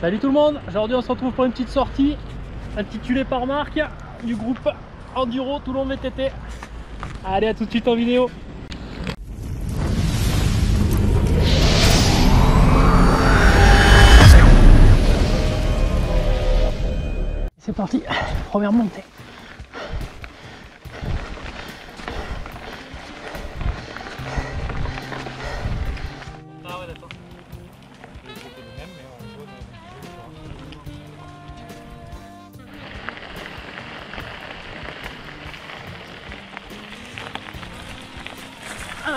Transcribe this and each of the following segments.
Salut tout le monde, aujourd'hui on se retrouve pour une petite sortie intitulée par Marc du groupe Enduro Toulon VTT. Allez à tout de suite en vidéo. C'est parti, première montée.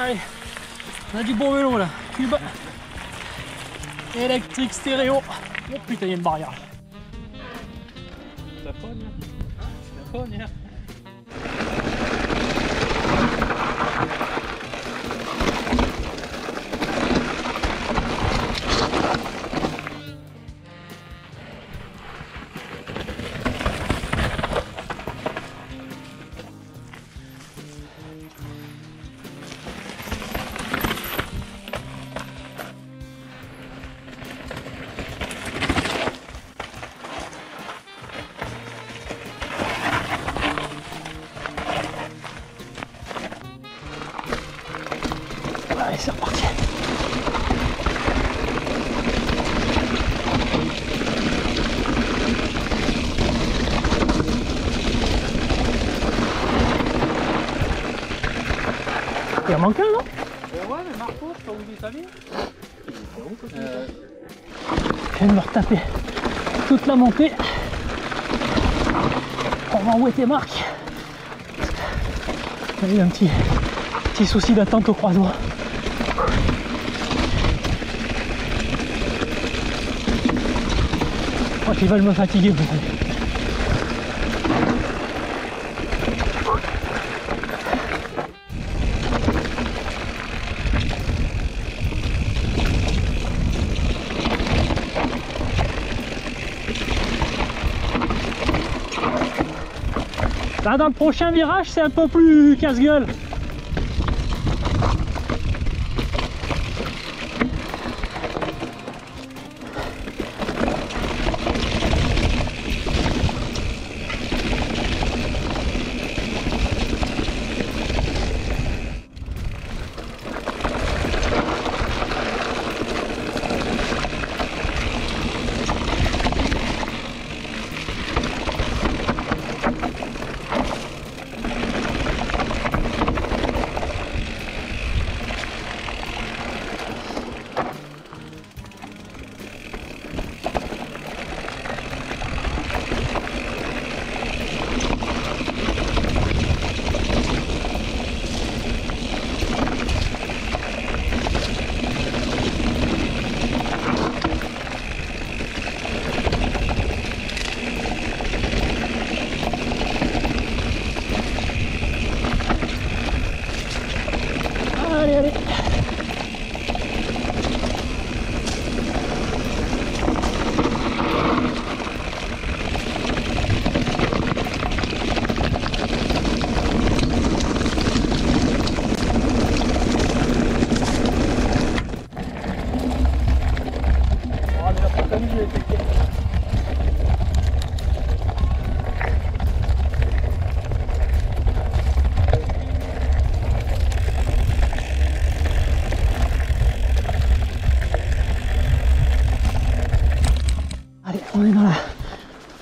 Allez, on a du bon vélo là. Cube électrique stéréo. Oh putain, il y a une barrière. Pogne, hein. pogne. Il en manque un, non Euh, ouais, mais Marco, je sais pas où il est vie. Euh, Je viens de me retaper toute la montée. On va où était Marc Il y a eu un petit, petit souci d'attente au croisement. Je crois qu'ils veulent me fatiguer. Là, dans le prochain virage, c'est un peu plus casse-gueule.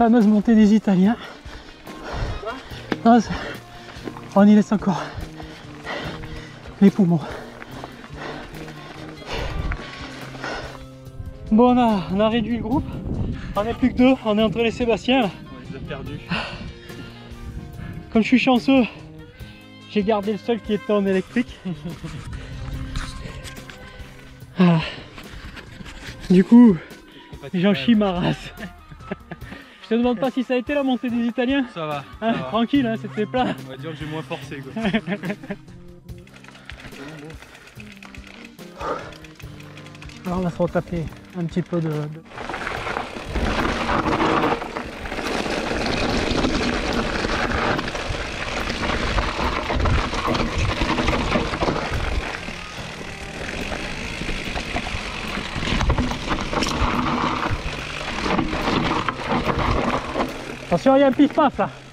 Fameuse montée des Italiens. Non, c'est- on y laisse encore les poumons. Bon, on a, on a réduit le groupe. On n'est plus que deux. On est entre les Sébastien. là. on les a perdus. Comme je suis chanceux, j'ai gardé le seul qui était en électrique. Voilà. Du coup, j'en chie ma race. Je te demande pas si ça a été la montée des Italiens. Ça va, Hein, va. tranquille, hein, c'était plat. On va dire que j'ai moins forcé quoi. Alors on va se retaper un petit peu de. de- Attention, il y a un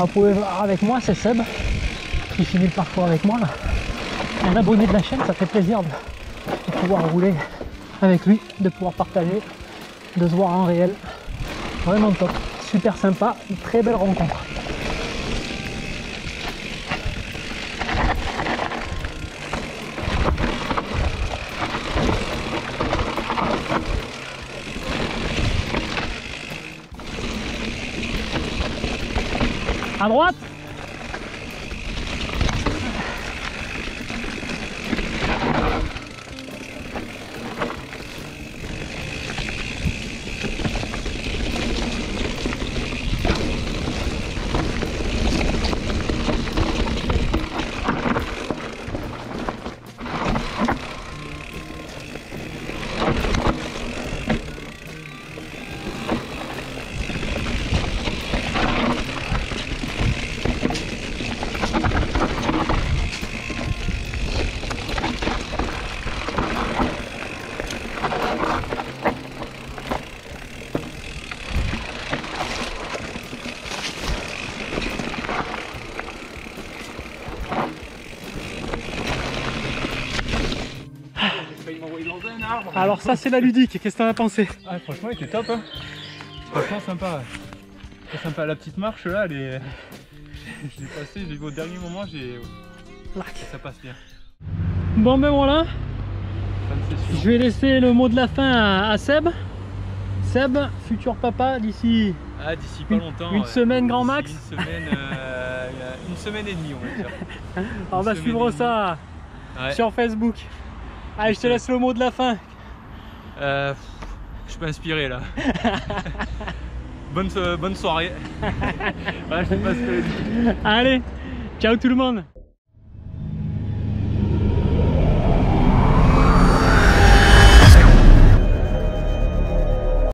Vous pouvez voir avec moi, c'est Seb qui finit le parcours avec moi. Un abonné de la chaîne, ça fait plaisir de, de pouvoir rouler avec lui, de pouvoir partager, de se voir en réel. Vraiment top, super sympa, une très belle rencontre. À droite Alors ça c'est la ludique, qu'est-ce que t'en as pensé Ah, franchement, il était top. Hein. Franchement, sympa. Sympa. La petite marche là, elle est. Je l'ai passée, j'ai vu au dernier moment, j'ai. Ça passe bien. Bon ben voilà, je vais laisser le mot de la fin à, à Seb. Seb, futur papa d'ici Ah, d'ici pas longtemps. une ouais. semaine grand max. Une semaine, euh, une semaine et demie, on va dire. On va suivre ça Ouais. sur Facebook. Allez, je te laisse le mot de la fin. Euh, je suis pas inspiré là. bonne, bonne soirée. ouais, je sais pas ce que. Allez, ciao tout le monde